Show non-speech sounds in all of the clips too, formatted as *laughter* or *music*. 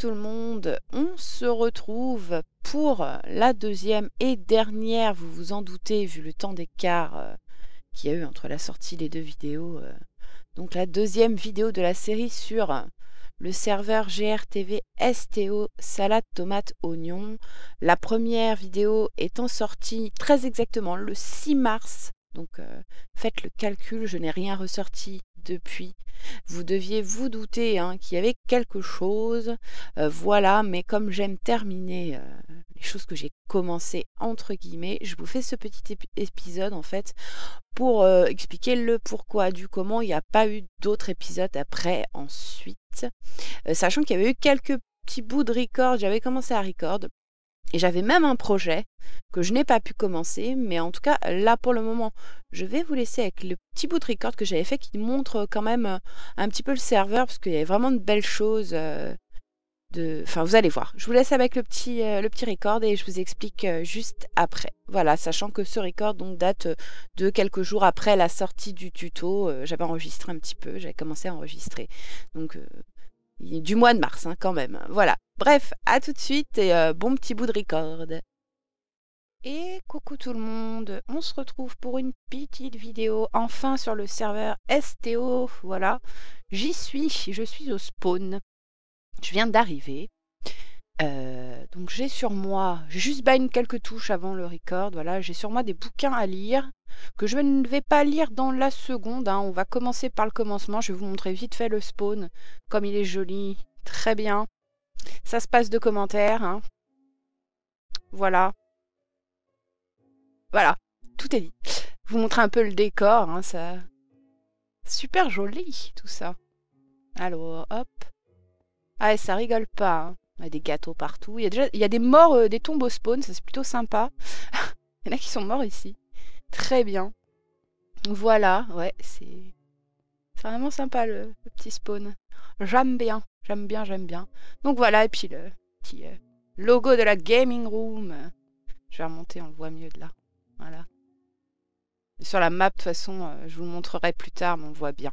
Tout le monde, on se retrouve pour la deuxième et dernière, vous vous en doutez, vu le temps d'écart euh, qu'il y a eu entre la sortie des deux vidéos. euh, donc la deuxième vidéo de la série sur le serveur GRTV STO salade tomate oignon. La première vidéo étant sortie très exactement le 6 mars. Donc euh, faites le calcul, je n'ai rien ressorti depuis. Vous deviez vous douter hein, qu'il y avait quelque chose. Euh, voilà, mais comme j'aime terminer euh, les choses que j'ai commencé entre guillemets, je vous fais ce petit épi- épisode en fait pour expliquer le pourquoi du comment. Il n'y a pas eu d'autres épisodes après ensuite. Sachant qu'il y avait eu quelques petits bouts de record, j'avais commencé à record. Et j'avais même un projet que je n'ai pas pu commencer, mais en tout cas, là pour le moment, je vais vous laisser avec le petit bout de record que j'avais fait qui montre quand même euh, un petit peu le serveur, parce qu'il y avait vraiment de belles choses. euh, de... Enfin, vous allez voir. Je vous laisse avec le petit, euh, le petit record et je vous explique juste après. Voilà, sachant que ce record donc, date de quelques jours après la sortie du tuto. J'avais enregistré un petit peu, j'avais commencé à enregistrer. Donc, du mois de mars hein, quand même. Voilà. Bref, à tout de suite et euh, bon petit bout de record. Et coucou tout le monde, on se retrouve pour une petite vidéo enfin sur le serveur STO. Voilà, j'y suis, je suis au spawn. Je viens d'arriver. Euh, donc j'ai sur moi, juste bagne quelques touches avant le record. Voilà, j'ai sur moi des bouquins à lire que je ne vais pas lire dans la seconde. hein. On va commencer par le commencement. Je vais vous montrer vite fait le spawn, comme il est joli, très bien. Ça se passe de commentaires. hein. Voilà. Voilà, tout est dit. Vous montrer un peu le décor, hein, ça... Super joli, tout ça. Alors, hop. Ah, et ça rigole pas. hein. Il y a des gâteaux partout. Il y a, des morts, euh, des tombes au spawn, ça c'est plutôt sympa. *laughs* Il y en a qui sont morts ici. Très bien. Voilà, ouais, c'est... C'est vraiment sympa le petit spawn. J'aime bien, j'aime bien, j'aime bien. Donc voilà, et puis le petit euh, logo de la gaming room. Je vais remonter, on le voit mieux de là. Voilà. Sur la map, de toute façon, euh, je vous le montrerai plus tard, mais on voit bien.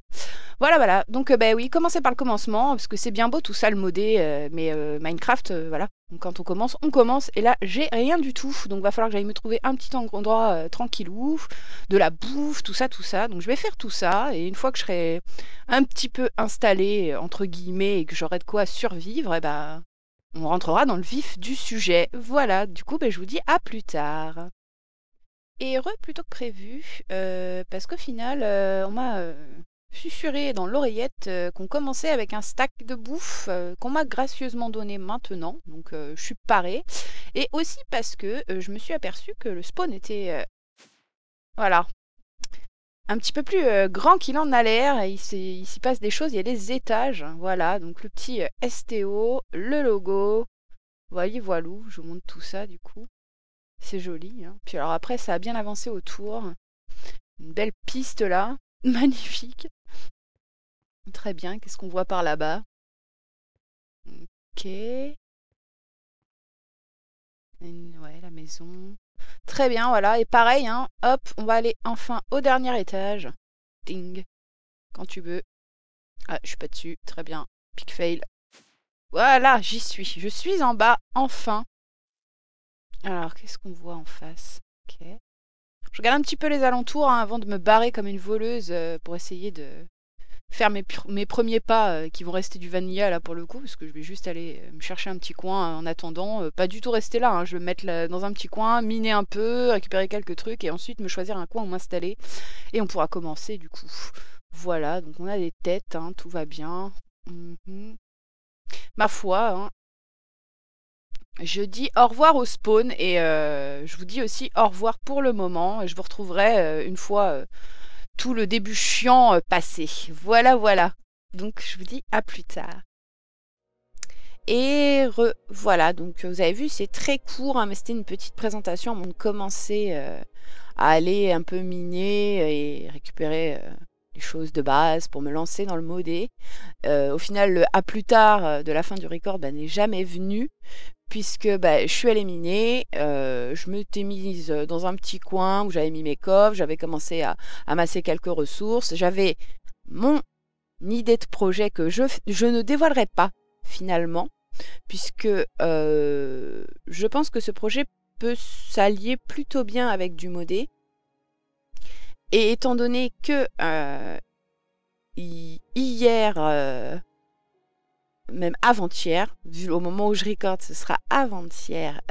Voilà, voilà. Donc, euh, bah oui, commencez par le commencement, parce que c'est bien beau tout ça, le modé, euh, mais Minecraft, voilà. Donc, quand on commence, on commence. Et là, j'ai rien du tout. Donc, va falloir que j'aille me trouver un petit endroit tranquillou, de la bouffe, tout ça, tout ça. Donc, je vais faire tout ça. Et une fois que je serai un petit peu installé, euh, entre guillemets, et que j'aurai de quoi survivre, et ben, on rentrera dans le vif du sujet. Voilà. Du coup, ben, je vous dis à plus tard. Et heureux plutôt que prévu, euh, parce qu'au final, euh, on m'a euh, dans l'oreillette euh, qu'on commençait avec un stack de bouffe qu'on m'a gracieusement donné maintenant, donc je suis parée. Et aussi parce que je me suis aperçue que le spawn était, voilà, un petit peu plus grand qu'il en a l'air. Il s'y passe des choses, il y a des étages, voilà, donc le petit STO, le logo, voyez, voilou, je vous montre tout ça du coup. C'est joli. hein. Puis alors après, ça a bien avancé autour. Une belle piste là. *laughs* Magnifique. Très bien. Qu'est-ce qu'on voit par là-bas? Ok. Ouais, la maison. Très bien, voilà. Et pareil, hein. Hop, on va aller enfin au dernier étage. Ding. Quand tu veux. Ah, je suis pas dessus. Très bien. Pick fail. Voilà, j'y suis. Je suis en bas, enfin. Alors, qu'est-ce qu'on voit en face? Ok. Je regarde un petit peu les alentours hein, avant de me barrer comme une voleuse euh, pour essayer de faire mes, pr- mes premiers pas euh, qui vont rester du vanilla là pour le coup, parce que je vais juste aller euh, me chercher un petit coin en attendant. pas du tout rester là, hein, je vais me mettre dans un petit coin, miner un peu, récupérer quelques trucs et ensuite me choisir un coin où m'installer. Et on pourra commencer du coup. Voilà, donc on a des têtes, hein, tout va bien. Mhm. Ma foi, je dis au revoir au spawn et euh, je vous dis aussi au revoir pour le moment. Je vous retrouverai euh, une fois euh, tout le début chiant passé. Voilà, voilà. Donc je vous dis à plus tard. Et re- voilà, donc vous avez vu, c'est très court, hein, mais c'était une petite présentation avant de commencer à aller un peu miner et récupérer les choses de base pour me lancer dans le modé. Au final, le à plus tard de la fin du record bah, n'est jamais venu puisque bah, je suis miner, euh, je m'étais mise dans un petit coin où j'avais mis mes coffres, j'avais commencé à amasser quelques ressources, j'avais mon idée de projet que je, ne dévoilerai pas finalement, puisque je pense que ce projet peut s'allier plutôt bien avec du modé. Et étant donné que hier, même avant-hier, vu au moment où je recorde, ce sera avant-hier,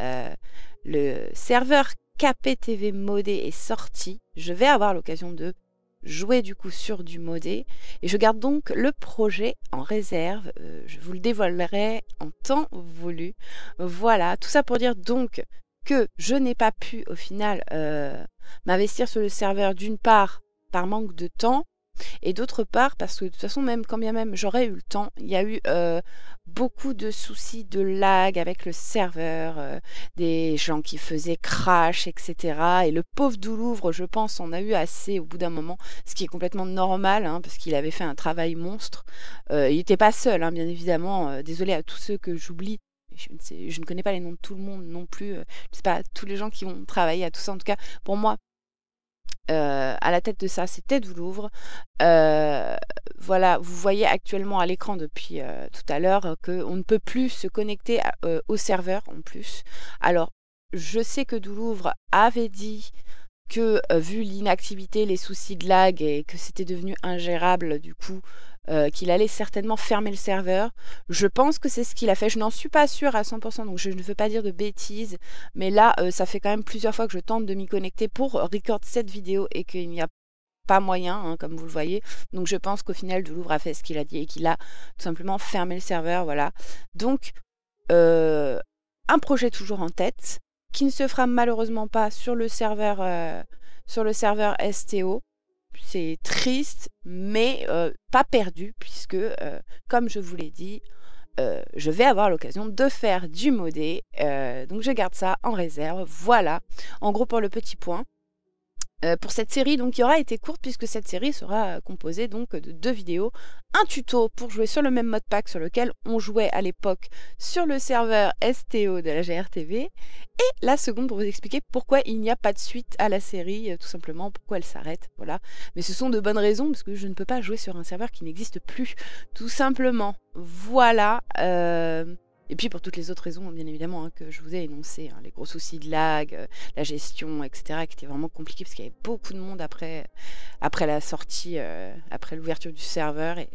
le serveur KPTV modé est sorti. Je vais avoir l'occasion de jouer du coup sur du modé et je garde donc le projet en réserve. Euh, je vous le dévoilerai en temps voulu. Voilà, tout ça pour dire donc que je n'ai pas pu au final euh, m'investir sur le serveur d'une part par manque de temps et d'autre part, parce que de toute façon, même quand bien même j'aurais eu le temps, il y a eu euh, beaucoup de soucis de lag avec le serveur, euh, des gens qui faisaient crash, etc. Et le pauvre Doulouvre, je pense, en a eu assez au bout d'un moment, ce qui est complètement normal, hein, parce qu'il avait fait un travail monstre. Euh, il n'était pas seul, hein, bien évidemment. désolé à tous ceux que j'oublie. Ne, je ne, connais pas les noms de tout le monde non plus. je ne sais pas tous les gens qui ont travaillé à tout ça. En tout cas, pour moi, euh, à la tête de ça, c'était Doulouvre. Euh, voilà, vous voyez actuellement à l'écran depuis euh, tout à l'heure qu'on ne peut plus se connecter au serveur en plus. Alors, je sais que Doulouvre avait dit que vu l'inactivité, les soucis de lag et que c'était devenu ingérable, du coup, euh, qu'il allait certainement fermer le serveur. Je pense que c'est ce qu'il a fait. Je n'en suis pas sûre à 100%, donc je ne veux pas dire de bêtises. Mais là, euh, ça fait quand même plusieurs fois que je tente de m'y connecter pour record cette vidéo et qu'il n'y a pas moyen, hein, comme vous le voyez. Donc je pense qu'au final, Doulouvre a fait ce qu'il a dit et qu'il a tout simplement fermé le serveur. Voilà. Donc, euh, un projet toujours en tête qui ne se fera malheureusement pas sur le serveur, sur le serveur STO c'est triste, mais euh, pas perdu, puisque, euh, comme je vous l'ai dit, euh, je vais avoir l'occasion de faire du modé. donc je garde ça en réserve. Voilà, en gros pour le petit point. Euh, pour cette série, donc qui aura été courte puisque cette série sera composée donc de deux vidéos, un tuto pour jouer sur le même modpack sur lequel on jouait à l'époque sur le serveur STO de la GRTV, et la seconde pour vous expliquer pourquoi il n'y a pas de suite à la série, euh, tout simplement pourquoi elle s'arrête, voilà. Mais ce sont de bonnes raisons parce que je ne peux pas jouer sur un serveur qui n'existe plus, tout simplement. Voilà. Euh, et puis pour toutes les autres raisons, bien évidemment, hein, que je vous ai énoncées, hein, les gros soucis de lag, euh, la gestion, etc., qui étaient vraiment compliqués parce qu'il y avait beaucoup de monde après, après la sortie, euh, après l'ouverture du serveur, et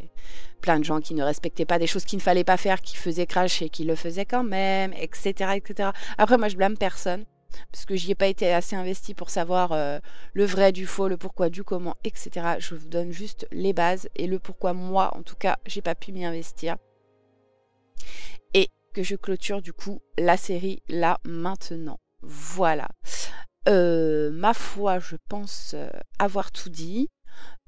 plein de gens qui ne respectaient pas des choses qu'il ne fallait pas faire, qui faisaient crash et qui le faisaient quand même, etc., etc. Après, moi, je blâme personne parce que j'y ai pas été assez investi pour savoir euh, le vrai du faux, le pourquoi du comment, etc. Je vous donne juste les bases et le pourquoi moi, en tout cas, j'ai pas pu m'y investir que je clôture du coup la série là maintenant. Voilà. Euh, ma foi, je pense euh, avoir tout dit.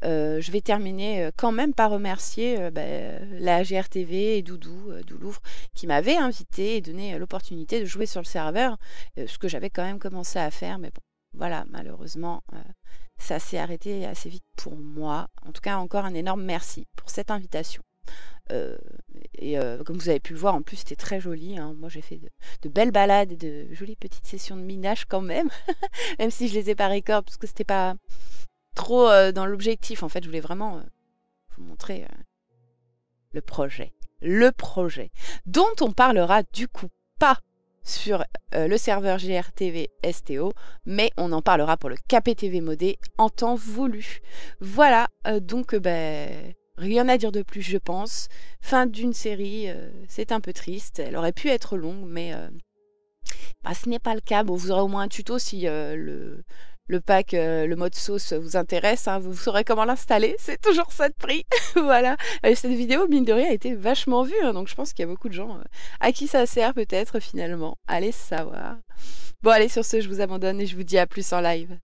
Euh, je vais terminer quand même par remercier ben, la GRTV et Doudou, Doulouvre, qui m'avait invité et donné l'opportunité de jouer sur le serveur, ce que j'avais quand même commencé à faire, mais bon, voilà, malheureusement, ça s'est arrêté assez vite pour moi. En tout cas, encore un énorme merci pour cette invitation. Euh, et euh, comme vous avez pu le voir, en plus c'était très joli. Hein. Moi j'ai fait de, belles balades et de jolies petites sessions de minage quand même, *laughs* même si je les ai pas record parce que c'était pas trop euh, dans l'objectif. En fait, je voulais vraiment vous montrer le projet, le projet dont on parlera du coup pas sur le serveur GRTV STO, mais on en parlera pour le KPTV modé en temps voulu. Voilà, donc ben Rien à dire de plus, je pense. Fin d'une série, euh, c'est un peu triste. Elle aurait pu être longue, mais euh, bah, ce n'est pas le cas. Bon, vous aurez au moins un tuto si euh, le, pack, le mode sauce vous intéresse. Hein. vous saurez comment l'installer. C'est toujours ça de prix. *laughs* voilà. cette vidéo, mine de rien, a été vachement vue. Hein, donc je pense qu'il y a beaucoup de gens à qui ça sert peut-être finalement. Allez savoir. Bon, allez, sur ce, je vous abandonne et je vous dis à plus en live.